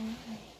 highlight.